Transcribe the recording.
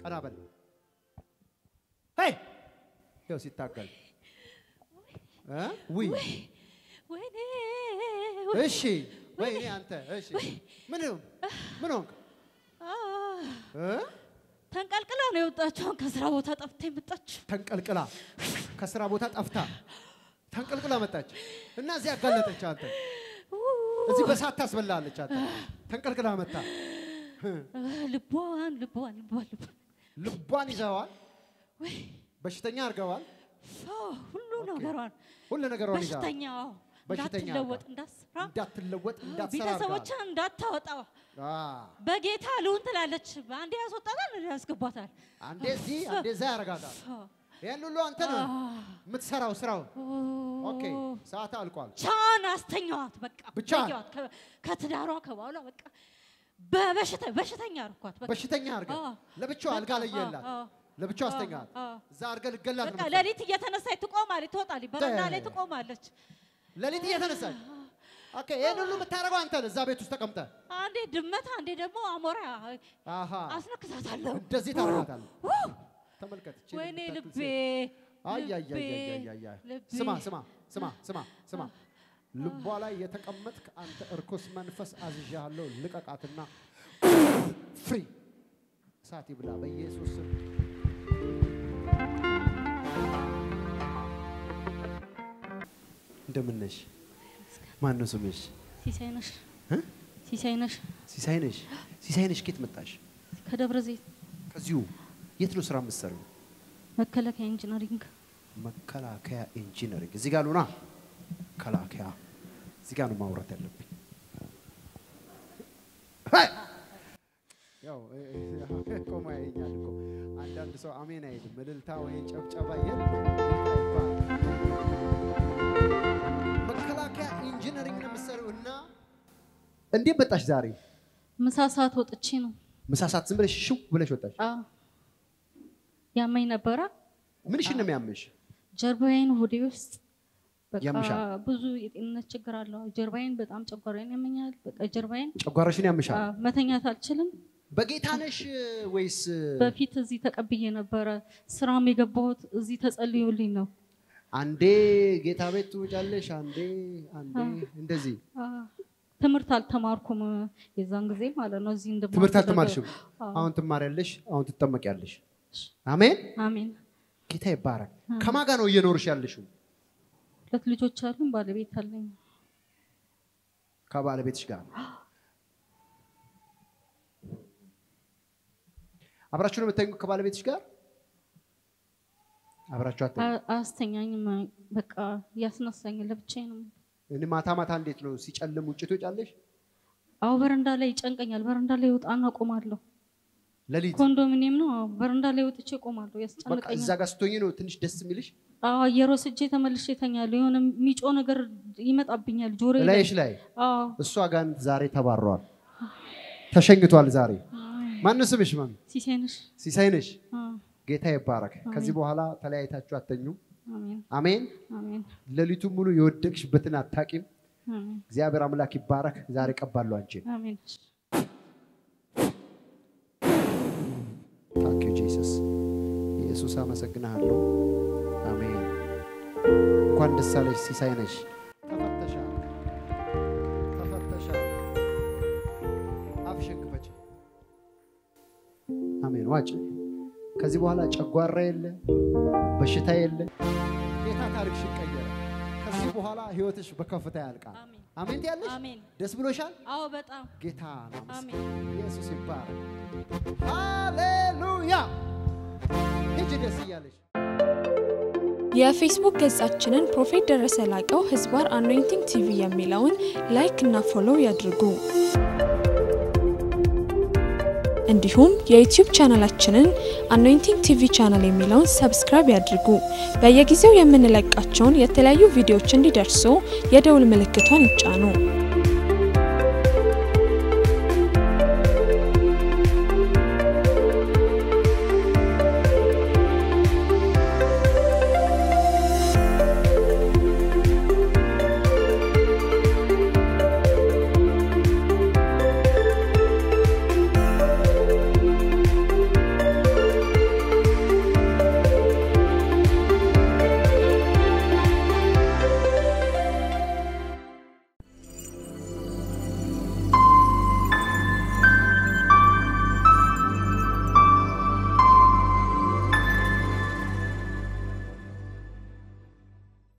ቀና በል። ይኸው ሲታገል። እሺ፣ ወይኔ አንተ! እሺ፣ ምን ምን ሆንክ? ተንቀልቅላ ነው የወጣችው። አሁን ከስራ ቦታ ጠፍታ የመጣችው ተንቀልቅላ! ከስራ ቦታ ጠፍታ! ተንቀልቅላ መጣች። እና እዚህ ያጋለጠች አንተ። እዚህ በሳት ታስበላለች አንተ። ተንቀልቅላ መጣ። ልቧን ልቧን ልቧን ልቧን ይዘዋል፣ በሽተኛ አድርገዋል። ሁሉ ነገሯን ሁሉ ነገሯን ይዘዋል። በሽተኛ እንዳትለወጥ እንዳትሰራ እንዳትለወጥ እንዳትሰራ ቤተሰቦቿን እንዳታወጣው አ፣ በጌታ ልሁን ትላለች። አንዴ ያስወጣታል፣ አንዴ ያስገባታል። አንዴ እዚህ አንዴ እዛ ያደርጋታል። ይህን ሁሉ አንተ ነህ የምትሰራው ስራው። ኦ፣ ኦኬ ሰዓት አልቋል። ብቻዋን አስተኛዋት። በቃ ብቻዋን? ከትዳሯ ከባሏ በቃ በሽተኛ አርኳት። በሽተኛ አድርገህ አ፣ ለብቻው አልጋ ላይ አ፣ የላት አ፣ ለብቻው አስተኛት። እዛ አድርገህ ልገላት ነው ሌሊት እየተነሳች ትቆማለች፣ ትወጣለች፣ በረንዳ ላይ ትቆማለች። ሌሊት እየተነሳች ኦኬ፣ ይህን ሁሉ የምታደርገው አንተ ነህ እዛ ቤት ውስጥ ተቀምጠህ። አንዴ ድመት፣ አንዴ ደግሞ አሞራ አስነክሳታለሁ። እንደዚህ ታደርጋታለህ።! ተመልከት። ወይኔ ልቤ ልቤ። ስማ ስማ ስማ ስማ ስማ ልቧ ላይ የተቀመጥክ አንተ እርኩስ መንፈስ አዝዣለሁ፣ ልቀቃትና ፍሪ እሳት ይብላ በኢየሱስ ስም። እንደምን ነሽ? ማን ነው ስምሽ? ሲሳይ ነሽ እ? ሲሳይ ነሽ ሲሳይ ነሽ? ሲሳይ ነሽ? ከየት መጣሽ? ከደብረ ዘይት ከዚሁ የት ነው ስራ የምትሰሪው? መከላከያ ኢንጂነሪንግ መከላከያ ኢንጂነሪንግ። እዚህ ጋር ሉና መከላከያ እዚህ ጋር ነው ማውራት ያለብኝ።! ያው ቆሞ ያየኛል እኮ አንዳንድ ሰው አሜን አይልም። እልልታ ወይ ጨብጨባ የለም። መከላከያ engineering ነው የምትሰሪው እና እንዴት መጣሽ ዛሬ? ምሳ ሰዓት ወጥቼ ነው ምሳ ሰዓት ዝም ብለሽ ሽው ብለሽ ወጣሽ። ያመኝ ነበረ ምንሽን ነው የሚያምሽ? ጀርባዬን ሆዴ ውስጥ? ብዙ የጤንነት ችግር አለው ጀርባዬን በጣም ጨጓራዬን ያመኛል በቃ ጀርባዬን ጨጓራሽን ያምሻል? አዎ፣ መተኛት አልችልም በጌታ ነሽ ወይስ በፊት እዚህ ተቀብዬ ነበረ ስራም የገባሁት እዚህ ተጸልዮልኝ ነው አንዴ ጌታ ቤት ትውጫለሽ፣ አንዴ አንዴ እንደዚህ ትምህርት አልተማርኩም የዛን ጊዜ ማለት ነው እዚህ ትምህርት አልተማርሽም። አሁን ትማሪያለሽ፣ አሁን ትጠመቂያለሽ። አሜን። አሜን ጌታ ይባረክ። ከማን ጋር ነው እየኖርሽ ያለሽው? ሁለት ልጆች አሉኝ ባለቤት አለኝ ከባለቤትሽ ጋር አብራችሁ ነው የምታኙ? ከባለቤትሽ ጋር አብራችሁ አትተኙ? አ- አያስተኛኝም በቃ ያስነሳኝ ለብቻዬ ነው እኔ ማታ ማታ እንዴት ነው ሲጨልም ውጭ ትወጫለሽ? አዎ በረንዳ ላይ ይጨንቀኛል በረንዳ ላይ ወጣና ቆማለሁ ሌሊት ኮንዶሚኒየም ነው በረንዳ ላይ ወጥቼ ቆማለሁ በቃ ያስጨንቀኛል እዛ ጋር ስትሆኝ ነው ትንሽ ደስ የሚልሽ? አዎ አየር ወስጄ ተመልሼ እተኛለሁ የሆነ የሚጮ ነገር ይመጣብኛል ጆሮ ላይ ላይሽ ላይ አዎ እሷ ጋር ዛሬ ተባሯል፣ ተሸኝቷል። ዛሬ ማን ስምሽ? ማን ሲሳይ ነሽ ሲሳይ ነሽ? አዎ ጌታ ይባረክ። ከዚህ በኋላ ተለያይታችሁ አተኙም። አሜን አሜን። አሜን ሌሊቱን ሙሉ የወደቅሽበትን አታቂም። እግዚአብሔር አምላክ ይባረክ። ዛሬ ቀባለሁ አንቺን። ኢየሱስ አመሰግናለሁ። አሜን። እንኳን ደስ አለሽ ሲሳይ ነሽ። ተፈተሻል፣ ተፈተሻል። አፍሽን ክፈች። አሜን። ዋጭ። ከዚህ በኋላ ጨጓራ የለ፣ በሽታ የለ። ጌታ ታሪክሽን ቀየረ። ከዚህ በኋላ ህይወትሽ በከፍታ ያልቃል። አሜን አሜን ደስ ብሎሻል። አዎ በጣም ጌታ ነው። ኢየሱስ ይባረክ። ሃሌሉያ። ሂጂ ደስ እያለሽ የፌስቡክ ገጻችንን prophet ደረሰ ላቀው ህዝባር Anointing TV የሚለውን like እና follow ያድርጉ። እንዲሁም የዩቲዩብ ቻናላችንን Anointing TV channel የሚለውን subscribe ያድርጉ። በየጊዜው የምንለቃቸውን የተለያዩ ቪዲዮዎች እንዲደርሱ የደውል ምልክቷን ይጫኑ።